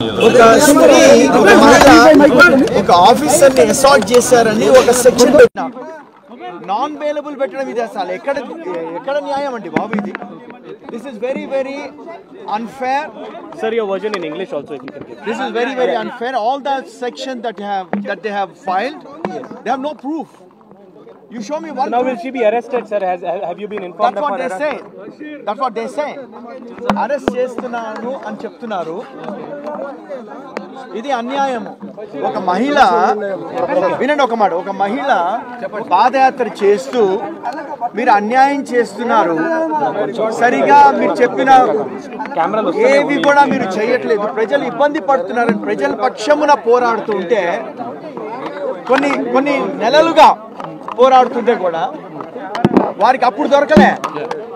ఒక స్త్రీ ఒక మహిళ ఒక ఆఫీసర్ని అసాల్ట్ చేశారని ఒక సెక్షన్ పెట్టిన. నాన్ బెయిలబుల్ పెట్టడం ఇది అసలు. ఎక్కడ ఎక్కడ న్యాయం అండి బాబు ఇది? This is very very unfair Sir, your version in English also, if you can give. This is very very unfair all the section that have that they have filed they have no proof you show me So one now will she be arrested, sir? Has, have you been informed that's of what her they arrest? Say that's what they say arrest చేస్తున్నాను అని చెప్తున్నారు. ఇది అన్యాయము ఒక మహిళ వినండి ఒక మాట ఒక మహిళ పాదయాత్ర చేస్తూ మీరు అన్యాయం చేస్తున్నారు. సరిగా మీరు చెప్పిన ఏవి కూడా మీరు చేయట్లేదు. ప్రజలు ఇబ్బంది పడుతున్నారని ప్రజల పక్షమున పోరాడుతుంటే కొన్ని కొన్ని నెలలుగా పోరాడుతుంటే కూడా వారికి అప్పుడు దొరకలే.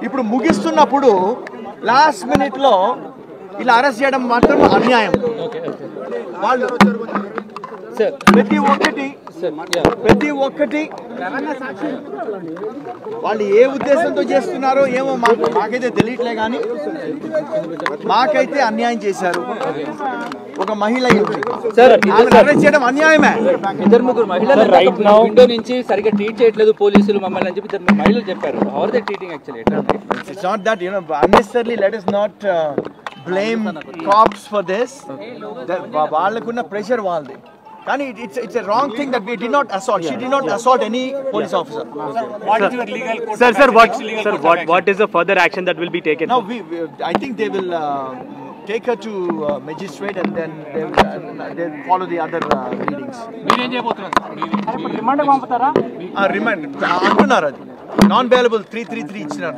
ఇప్పుడు ముగిస్తున్నప్పుడు లాస్ట్ మినిట్లో ఇలా అరెస్ట్ చేయడం మాత్రం అన్యాయం. వాళ్ళు ప్రతి ఒక్కటి ప్రతి ఒక్కటి వాళ్ళు ఏ ఉద్దేశంతో చేస్తున్నారో ఏమో మాకు మాకైతే తెలియట్లే కానీ మాకైతే అన్యాయం చేశారు. ఒక మహిళ అరెస్ట్ చేయడం అన్యాయమే. ఇద్దరు ముగ్గురు మహిళలు right now- విండో నుంచి సరిగ్గా ట్రీట్ చేయట్లేదు పోలీసులు మమ్మల్ని అని చెప్పి ఇద్దరు మహిళలు చెప్పారు. How are they treating actually It's not that, you know, unnecessarily let us not blame cops for this. That వా- వాళ్ళకున్న ప్రెషర్ వాళ్ళది. కానీ it's it's wrong thing that we did not assault she did not assault any police officer Sir, sir, what, sir, what, what is the further action that will be taken? Now we I think they will take her to magistrate and then they they follow the other readings remand అంటున్నారు అది non bailable three three three ఇచ్చినారు.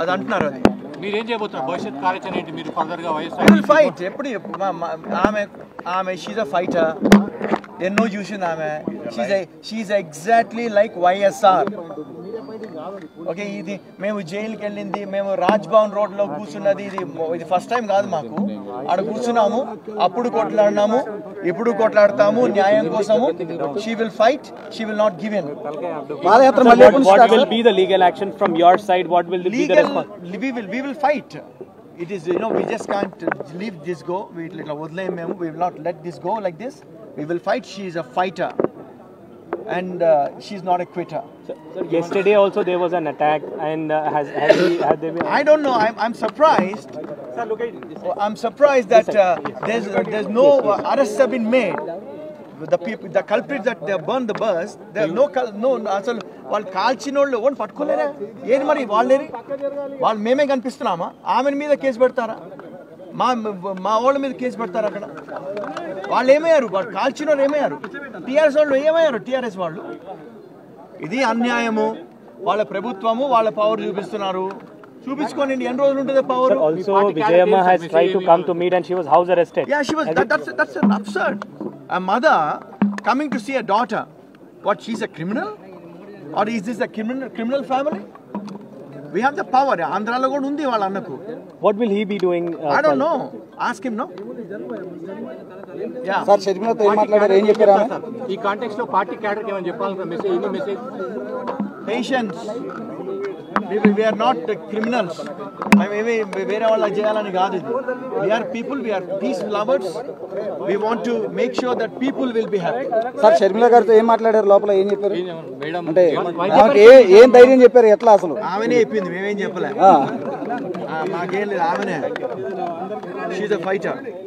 అది అంటున్నారు అది. మీరేం చేయబోతున్నారు? భవిష్యత్ కార్యాచరణ ఏంటి? మీరు వైఎస్ఆర్ fight. ఎప్పుడు ఆమె ఆమె షీజ్ అ ఫైటర్ ఎన్నో చూసింది ఆమె. She's she's exactly like YSR okay ఇది మేము జైలుకి వెళ్ళింది మేము రాజ్ భవన్ రోడ్లో కూర్చున్నది ఇది ఇది ఫస్ట్ టైం కాదు మాకు. ఆడ కూర్చున్నాము అప్పుడు కొట్లాడినాము ఇప్పుడు కొట్లాడతాము న్యాయం కోసము she will fight she will not give in Sir, what, what will be the legal action from your side? What will be the legal response? we will we will fight it is you know we just can't leave this go we ఇట్లా వదిలేం మేము we will not let this go like this we will fight she is a fighter and uh, she's not a quitter Sir, sir, yesterday also there was an attack and uh, has, has, he, have they been... i don't know i'm, I'm surprised I'm surprised that uh, there's uh, there's no uh, arrests have been made. The people the culprits that uh, they burned the bus there no no అసలు వాళ్ళు కాల్చిన వాళ్ళు ఎవరు పట్టుకోలేరా? ఏది మరి వాళ్ళేరి వాళ్ళు మేమే కనిపిస్తున్నామా? ఆమె మీద కేసు పెడతారా? మా మా వాళ్ళ మీద కేసు పెడతారు అక్కడ? వాళ్ళు ఏమయ్యారు? వాళ్ళు కాల్చిన వాళ్ళు ఏమయ్యారు? టీఆర్ఎస్ వాళ్ళు ఏమయ్యారు? టీఆర్ఎస్ వాళ్ళు? ఇది అన్యాయము. వాళ్ళ ప్రభుత్వము వాళ్ళ పవర్ చూపిస్తున్నారు. చూపించుకోండి ఎన్ని రోజులు ఉంటుంది power Vijayamma has tried to come to meet and she was house arrested. Yeah, she was. That, that's that's an absurd. A mother coming to see a daughter. What? She's a criminal, or is this a criminal criminal family? We have the power. ఆంధ్రాలో కూడా ఉంది వాళ్ళ అన్నకు What will he be doing? Uh, I don't for- know ask him no yeah sir షర్మిలతో ఏం మాట్లాడారు ఏం చెప్పారు ఈ కాంటెక్స్లో పార్టీ క్యాడర్ ఏమైనా చెప్పాలనుకున్న message message patience we are not criminals మేమేమి వేరే వాళ్ళ చేయాలని కాదు ఇది. We are people we are peace lovers we want to make sure that people will be happy sir Sharmila గారితో ఏం మాట్లాడారు? లోపల ఏం చెప్పారు? మేడం అంటే ఏ ఏం ధైర్యం చెప్పారు? ఎట్లా అసలు? ఆమెనే చెప్పింది మేమేం చెప్పలే. మాకేం లేదు ఆమెనే. She's a fighter